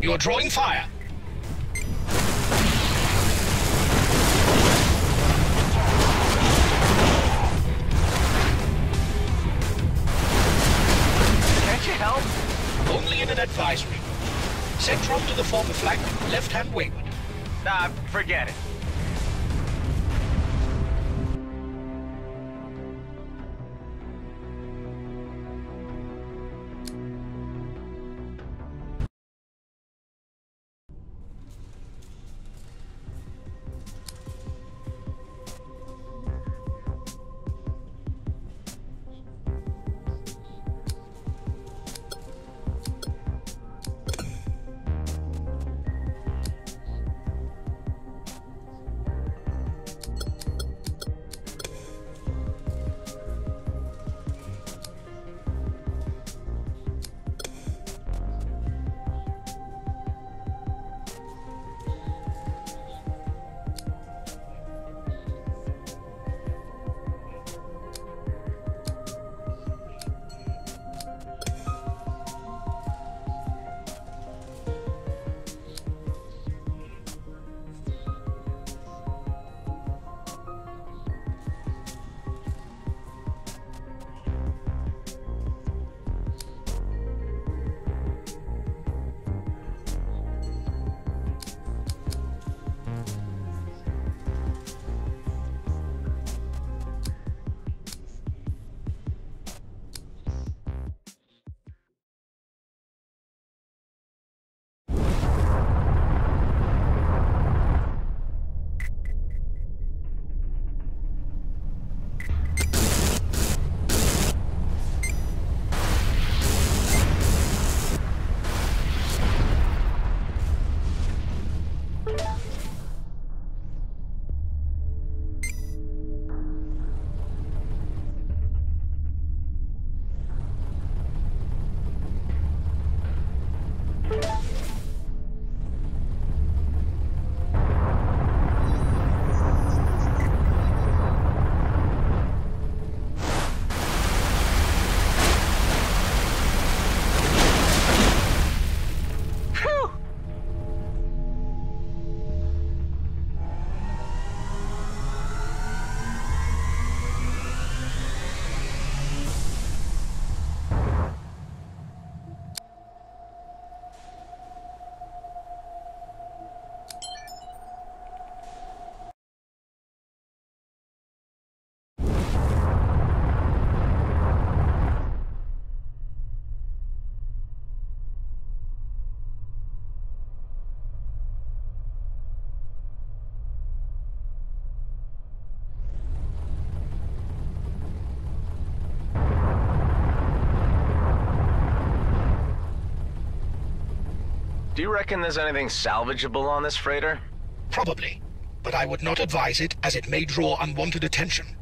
You are drawing fire. Can't you help? Only in an advisory. Central to the former flank, left-hand wingward. Nah, forget it. Do you reckon there's anything salvageable on this freighter? Probably. But I would not advise it, as it may draw unwanted attention.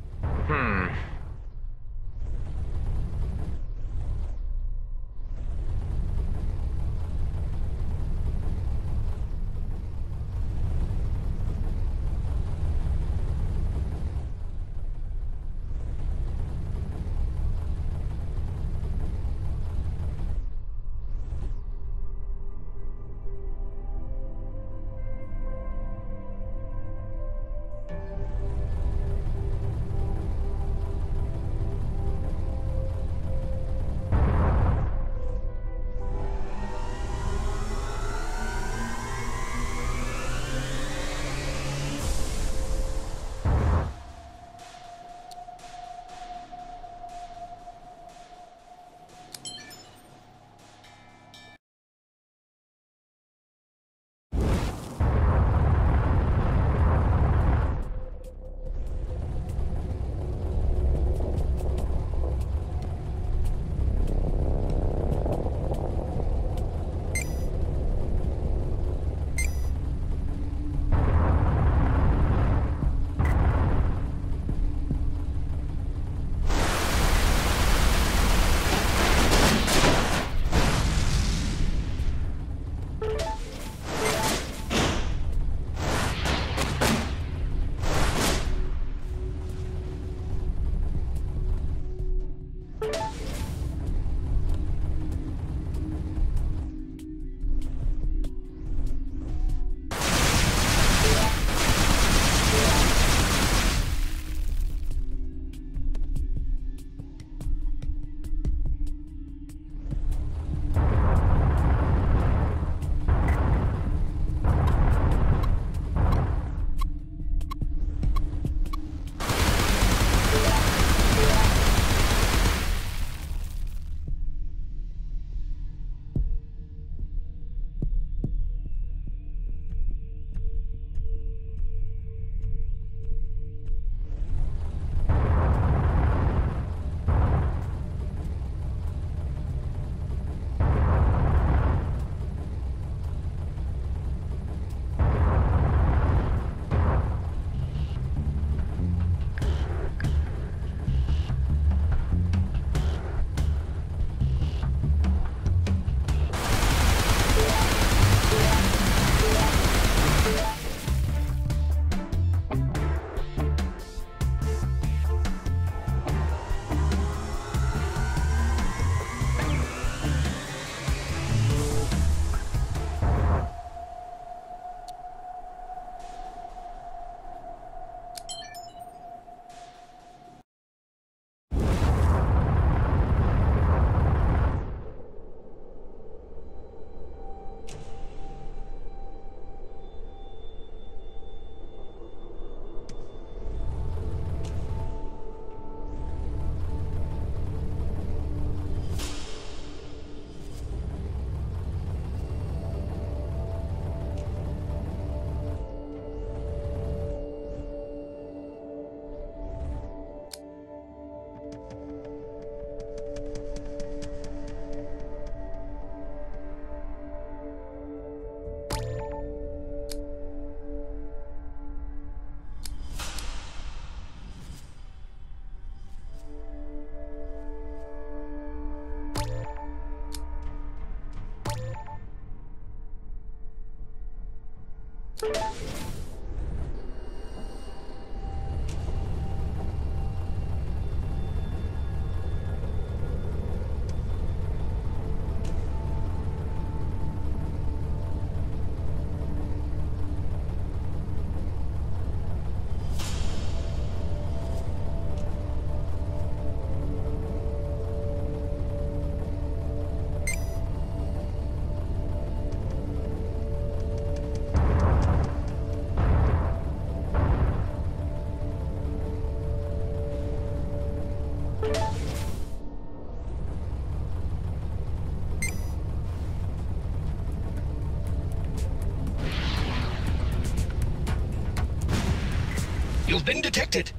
Been detected.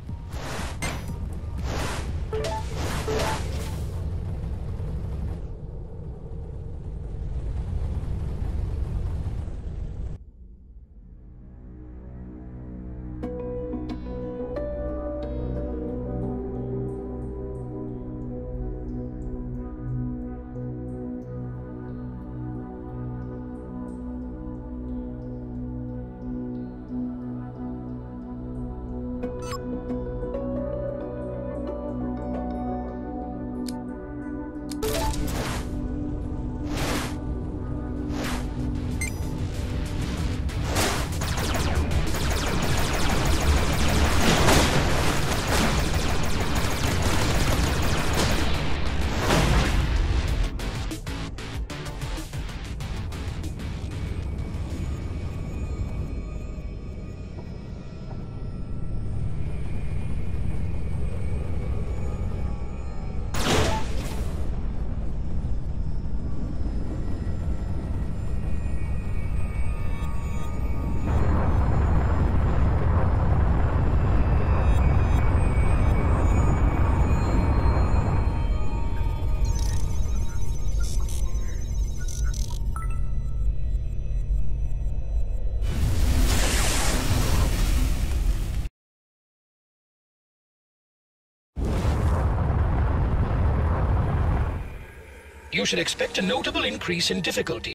You should expect a notable increase in difficulty.